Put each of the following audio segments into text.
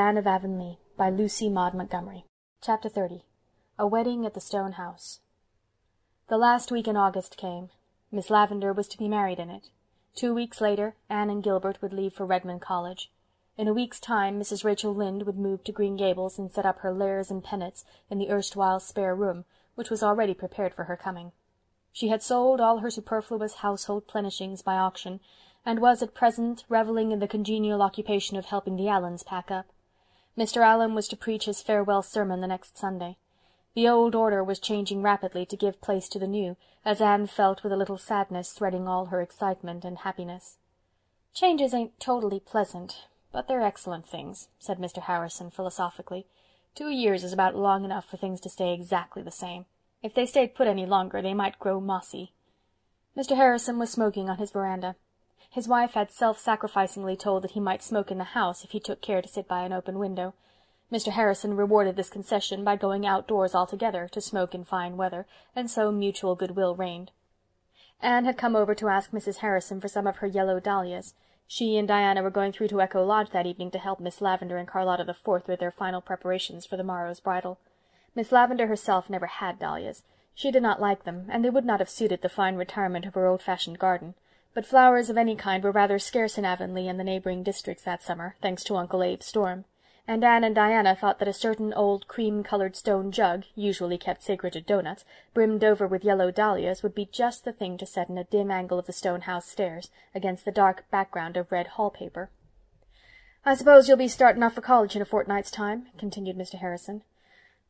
Anne of Avonlea by Lucy Maud Montgomery Chapter XXX A Wedding at the Stone House The last week in August came. Miss Lavendar was to be married in it. Two weeks later Anne and Gilbert would leave for Redmond College. In a week's time Mrs. Rachel Lynde would move to Green Gables and set up her lares and penates in the erstwhile spare room, which was already prepared for her coming. She had sold all her superfluous household plenishings by auction, and was at present revelling in the congenial occupation of helping the Allans pack up. Mr. Allan was to preach his farewell sermon the next Sunday. The old order was changing rapidly to give place to the new, as Anne felt with a little sadness threading all her excitement and happiness. "Changes ain't totally pleasant, but they're excellent things," said Mr. Harrison philosophically. "Two years is about long enough for things to stay exactly the same. If they stayed put any longer they might grow mossy." Mr. Harrison was smoking on his veranda. His wife had self sacrificingly told that he might smoke in the house if he took care to sit by an open window. Mr. Harrison rewarded this concession by going outdoors altogether, to smoke in fine weather, and so mutual goodwill reigned. Anne had come over to ask Mrs. Harrison for some of her yellow dahlias. She and Diana were going through to Echo Lodge that evening to help Miss Lavendar and Charlotta the Fourth with their final preparations for the morrow's bridal. Miss Lavendar herself never had dahlias. She did not like them, and they would not have suited the fine retirement of her old-fashioned garden but flowers of any kind were rather scarce in Avonlea and the neighbouring districts that summer, thanks to Uncle Abe's storm, and Anne and Diana thought that a certain old cream-coloured stone jug, usually kept sacred to doughnuts, brimmed over with yellow dahlias, would be just the thing to set in a dim angle of the stone house stairs, against the dark background of red hall paper. "I suppose you'll be starting off for college in a fortnight's time," continued Mr. Harrison.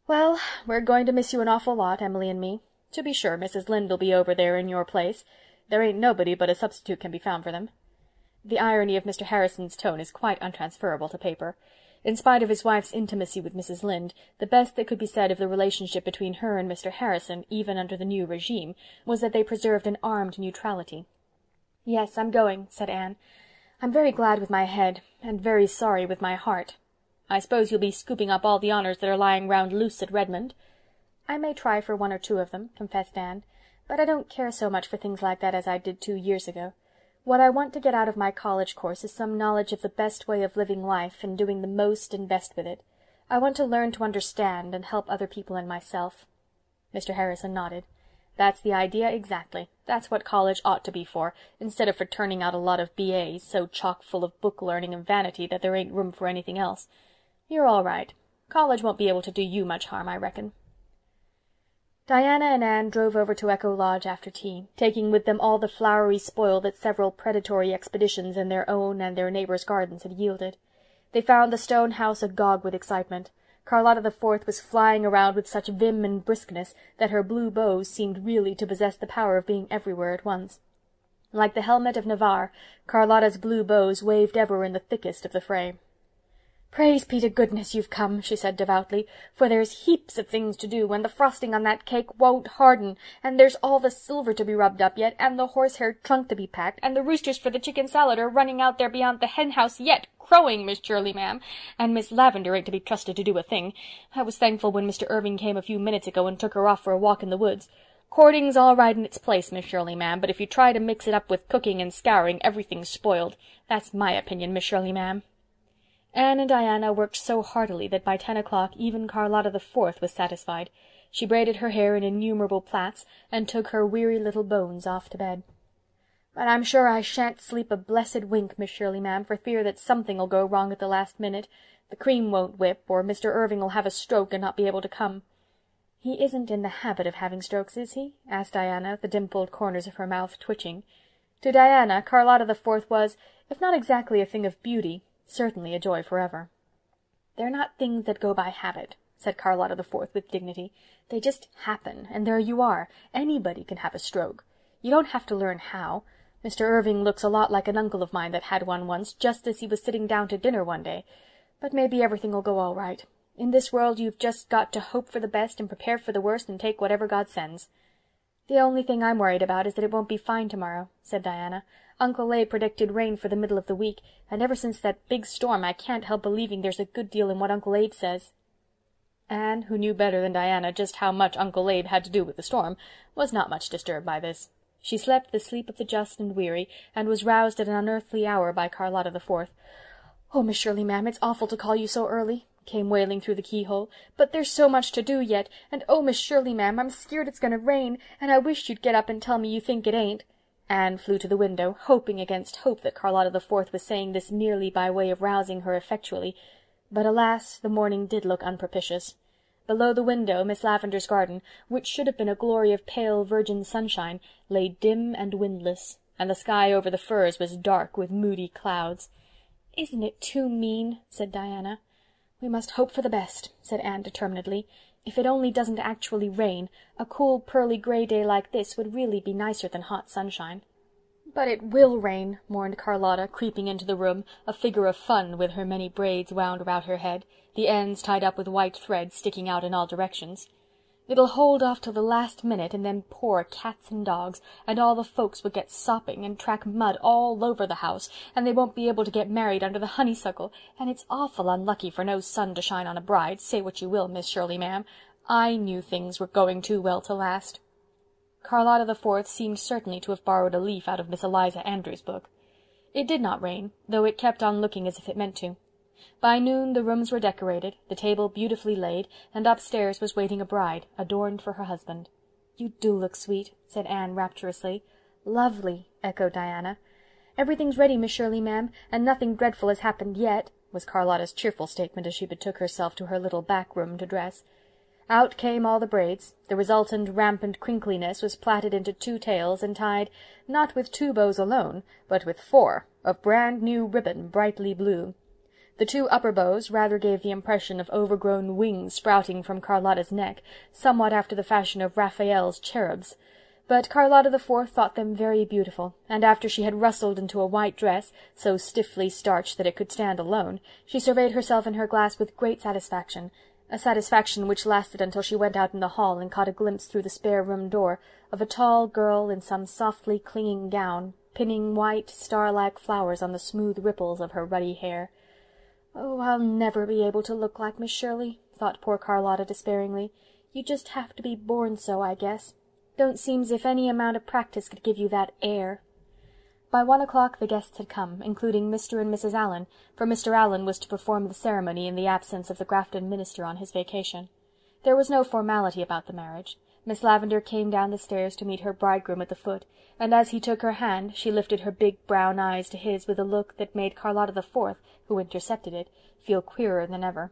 "Well, we're going to miss you an awful lot, Emily and me. To be sure, Mrs. Lynde'll be over there in your place. There ain't nobody but a substitute can be found for them." The irony of Mr. Harrison's tone is quite untransferable to paper. In spite of his wife's intimacy with Mrs. Lynde, the best that could be said of the relationship between her and Mr. Harrison, even under the new regime, was that they preserved an armed neutrality. "Yes, I'm going," said Anne. "I'm very glad with my head, and very sorry with my heart." "I suppose you'll be scooping up all the honors that are lying round loose at Redmond?" "I may try for one or two of them," confessed Anne. But I don't care so much for things like that as I did two years ago. What I want to get out of my college course is some knowledge of the best way of living life and doing the most and best with it. I want to learn to understand and help other people and myself." Mr. Harrison nodded. "That's the idea exactly. That's what college ought to be for, instead of for turning out a lot of B.A.'s, so chock full of book learning and vanity that there ain't room for anything else. You're all right. College won't be able to do you much harm, I reckon. Diana and Anne drove over to Echo Lodge after tea, taking with them all the flowery spoil that several predatory expeditions in their own and their neighbours' gardens had yielded. They found the stone house agog with excitement. Charlotta the Fourth was flying around with such vim and briskness that her blue bows seemed really to possess the power of being everywhere at once. Like the helmet of Navarre, Charlotta's blue bows waved ever in the thickest of the fray. "Praise be to goodness you've come," she said devoutly, "for there's heaps of things to do, and the frosting on that cake won't harden, and there's all the silver to be rubbed up yet, and the horsehair trunk to be packed, and the roosters for the chicken salad are running out there beyond the hen house yet, crowing, Miss Shirley, ma'am, and Miss Lavendar ain't to be trusted to do a thing. I was thankful when Mr. Irving came a few minutes ago and took her off for a walk in the woods. Courting's all right in its place, Miss Shirley, ma'am, but if you try to mix it up with cooking and scouring, everything's spoiled. That's my opinion, Miss Shirley, ma'am. Anne and Diana worked so heartily that by ten o'clock even Charlotta the Fourth was satisfied. She braided her hair in innumerable plaits, and took her weary little bones off to bed. "But I'm sure I shan't sleep a blessed wink, Miss Shirley, ma'am, for fear that something'll go wrong at the last minute. The cream won't whip, or Mr. Irving'll have a stroke and not be able to come." "He isn't in the habit of having strokes, is he?" asked Diana, the dimpled corners of her mouth twitching. To Diana, Charlotta the Fourth was, if not exactly a thing of beauty, certainly a joy forever. "They're not things that go by habit," said Charlotta the Fourth with dignity. "They just happen, and there you are. Anybody can have a stroke. You don't have to learn how. Mr. Irving looks a lot like an uncle of mine that had one once, just as he was sitting down to dinner one day. But maybe everything'll go all right. In this world you've just got to hope for the best and prepare for the worst and take whatever God sends." "The only thing I'm worried about is that it won't be fine tomorrow," said Diana. Uncle Abe predicted rain for the middle of the week, and ever since that big storm I can't help believing there's a good deal in what Uncle Abe says." Anne, who knew better than Diana just how much Uncle Abe had to do with the storm, was not much disturbed by this. She slept the sleep of the just and weary, and was roused at an unearthly hour by Charlotta the Fourth. "Oh, Miss Shirley, ma'am, it's awful to call you so early," came wailing through the keyhole, "but there's so much to do yet, and oh, Miss Shirley, ma'am, I'm skeered it's going to rain, and I wish you'd get up and tell me you think it ain't." Anne flew to the window, hoping against hope that Charlotta the Fourth was saying this merely by way of rousing her effectually, but alas! the morning did look unpropitious. Below the window Miss Lavendar's garden, which should have been a glory of pale virgin sunshine, lay dim and windless, and the sky over the firs was dark with moody clouds. "Isn't it too mean?" said Diana. "We must hope for the best," said Anne determinedly. "If it only doesn't actually rain, a cool pearly grey day like this would really be nicer than hot sunshine." "But it WILL rain," mourned Charlotta, creeping into the room, a figure of fun with her many braids wound about her head, the ends tied up with white thread sticking out in all directions. "It'll hold off till the last minute and then pour cats and dogs, and all the folks will get sopping, and track mud all over the house, and they won't be able to get married under the honeysuckle, and it's awful unlucky for no sun to shine on a bride, say what you will, Miss Shirley, ma'am. I knew things were going too well to last. Charlotta the Fourth seemed certainly to have borrowed a leaf out of Miss Eliza Andrews' book. It did not rain, though it kept on looking as if it meant to. By noon the rooms were decorated, the table beautifully laid, and upstairs was waiting a bride, adorned for her husband. "You do look sweet," said Anne rapturously. "Lovely," echoed Diana. "Everything's ready, Miss Shirley, ma'am, and nothing dreadful has happened yet," was Charlotta's cheerful statement as she betook herself to her little back room to dress. Out came all the braids, the resultant rampant crinkliness was plaited into two tails and tied, not with two bows alone, but with four, of brand new ribbon, brightly blue. The two upper bows rather gave the impression of overgrown wings sprouting from Charlotta's neck, somewhat after the fashion of Raphael's cherubs. But Charlotta the Fourth thought them very beautiful, and after she had rustled into a white dress, so stiffly starched that it could stand alone, she surveyed herself in her glass with great satisfaction, a satisfaction which lasted until she went out in the hall and caught a glimpse through the spare room door of a tall girl in some softly clinging gown, pinning white, star-like flowers on the smooth ripples of her ruddy hair. "Oh, I'll never be able to look like Miss Shirley," thought poor Charlotta despairingly. "You just have to be born so, I guess. Don't seem's if any amount of practice could give you that air. By one o'clock the guests had come, including Mr. and Mrs. Allan, for Mr. Allan was to perform the ceremony in the absence of the Grafton minister on his vacation. There was no formality about the marriage. Miss Lavendar came down the stairs to meet her bridegroom at the foot, and as he took her hand she lifted her big brown eyes to his with a look that made Charlotta the Fourth, who intercepted it, feel queerer than ever.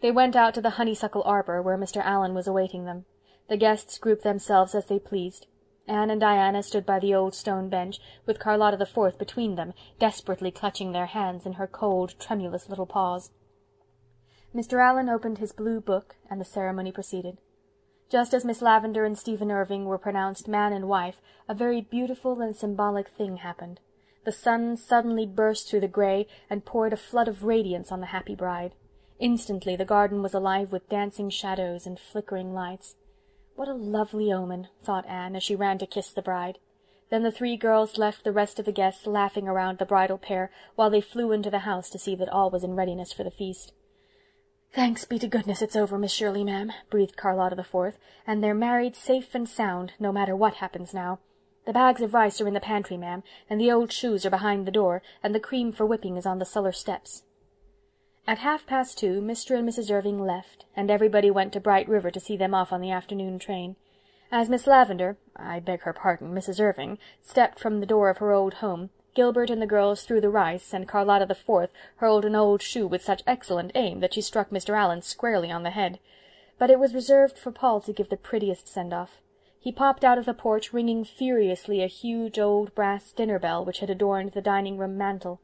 They went out to the honeysuckle arbour, where Mr. Allan was awaiting them. The guests grouped themselves as they pleased. Anne and Diana stood by the old stone bench, with Charlotta the Fourth between them, desperately clutching their hands in her cold, tremulous little paws. Mr. Allan opened his blue book, and the ceremony proceeded. Just as Miss Lavendar and Stephen Irving were pronounced man and wife, a very beautiful and symbolic thing happened. The sun suddenly burst through the grey and poured a flood of radiance on the happy bride. Instantly the garden was alive with dancing shadows and flickering lights. What a lovely omen, thought Anne, as she ran to kiss the bride. Then the three girls left the rest of the guests laughing around the bridal pair, while they flew into the house to see that all was in readiness for the feast. "Thanks be to goodness it's over, Miss Shirley, ma'am," breathed Charlotta the Fourth, "and they're married safe and sound, no matter what happens now. The bags of rice are in the pantry, ma'am, and the old shoes are behind the door, and the cream for whipping is on the cellar steps. At half past two Mr. and Mrs. Irving left, and everybody went to Bright River to see them off on the afternoon train. As Miss Lavendar—I beg her pardon, Mrs. Irving—stepped from the door of her old home, Gilbert and the girls threw the rice, and Charlotta the Fourth hurled an old shoe with such excellent aim that she struck Mr. Allan squarely on the head. But it was reserved for Paul to give the prettiest send-off. He popped out of the porch ringing furiously a huge old brass dinner bell which had adorned the dining-room mantel.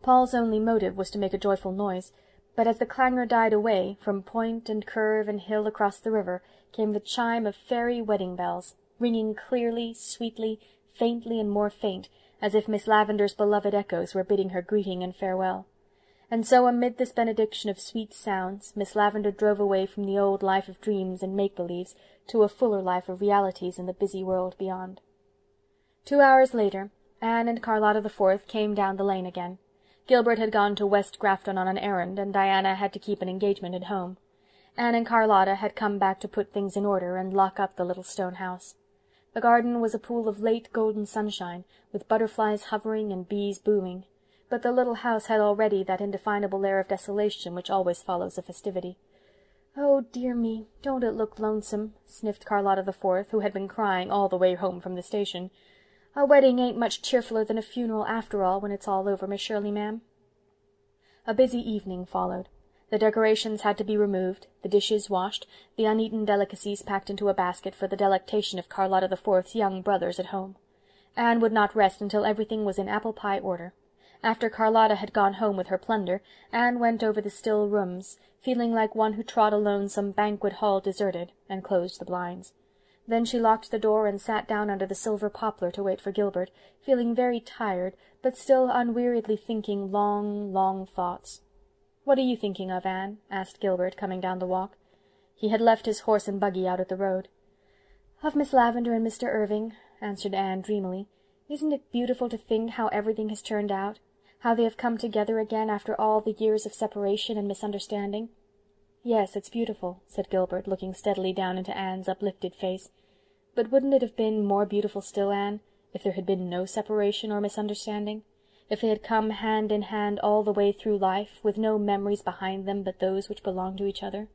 Paul's only motive was to make a joyful noise but as the clangor died away, from point and curve and hill across the river came the chime of fairy wedding bells, ringing clearly, sweetly, faintly and more faint, as if Miss Lavendar's beloved echoes were bidding her greeting and farewell. And so amid this benediction of sweet sounds Miss Lavendar drove away from the old life of dreams and make-believes to a fuller life of realities in the busy world beyond. Two hours later Anne and Charlotta the Fourth came down the lane again. Gilbert had gone to West Grafton on an errand, and Diana had to keep an engagement at home. Anne and Charlotta had come back to put things in order and lock up the little stone house. The garden was a pool of late golden sunshine, with butterflies hovering and bees booming. but the little house had already that indefinable air of desolation which always follows a festivity. "Oh, dear me, don't it look lonesome!" sniffed Charlotta the Fourth, who had been crying all the way home from the station. "A wedding ain't much cheerfuller than a funeral after all, when it's all over, Miss Shirley, ma'am." A busy evening followed. The decorations had to be removed, the dishes washed, the uneaten delicacies packed into a basket for the delectation of Charlotta the Fourth's young brothers at home. Anne would not rest until everything was in apple pie order. After Charlotta had gone home with her plunder, Anne went over the still rooms, feeling like one who trod alone some banquet hall deserted, and closed the blinds. Then she locked the door and sat down under the silver poplar to wait for Gilbert, feeling very tired, but still unweariedly thinking long, long thoughts. "What are you thinking of, Anne?" asked Gilbert, coming down the walk. He had left his horse and buggy out at the road. "Of Miss Lavendar and Mr. Irving," answered Anne dreamily. "Isn't it beautiful to think how everything has turned out? how they have come together again after all the years of separation and misunderstanding." "Yes, it's beautiful," said Gilbert, looking steadily down into Anne's uplifted face. "But wouldn't it have been more beautiful still, Anne, if there had been no separation or misunderstanding? If they had come hand in hand all the way through life, with no memories behind them but those which belonged to each other?"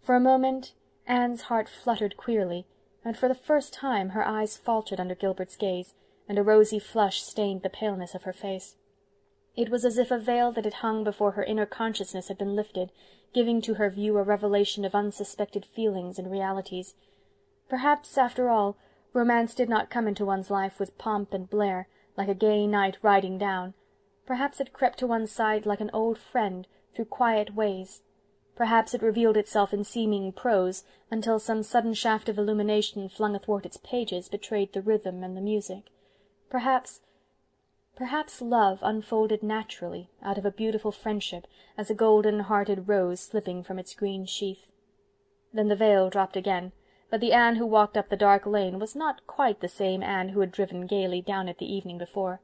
For a moment Anne's heart fluttered queerly, and for the first time her eyes faltered under Gilbert's gaze, and a rosy flush stained the paleness of her face. It was as if a veil that had hung before her inner consciousness had been lifted, giving to her view a revelation of unsuspected feelings and realities. Perhaps, after all, romance did not come into one's life with pomp and blare, like a gay knight riding down. Perhaps it crept to one's side like an old friend, through quiet ways. Perhaps it revealed itself in seeming prose, until some sudden shaft of illumination flung athwart its pages betrayed the rhythm and the music. Perhaps Perhaps love unfolded naturally out of a beautiful friendship, as a golden-hearted rose slipping from its green sheath. Then the veil dropped again, but the Anne who walked up the dark lane was not quite the same Anne who had driven gaily down it the evening before.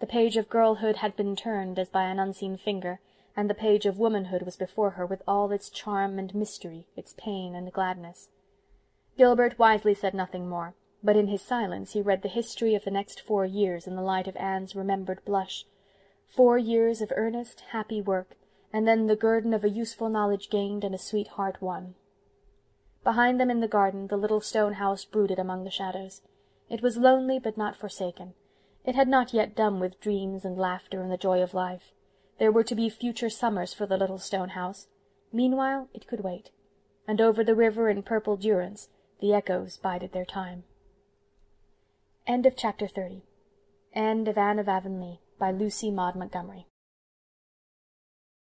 The page of girlhood had been turned as by an unseen finger, and the page of womanhood was before her with all its charm and mystery, its pain and gladness. Gilbert wisely said nothing more but in his silence he read the history of the next four years in the light of Anne's remembered blush. Four years of earnest, happy work, and then the guerdon of a useful knowledge gained and a sweet heart won. Behind them in the garden the little stone house brooded among the shadows. It was lonely but not forsaken. It had not yet done with dreams and laughter and the joy of life. There were to be future summers for the little stone house. Meanwhile it could wait. And over the river in purple durance the echoes bided their time. End of Chapter 30 End of Anne of Avonlea by Lucy Maud Montgomery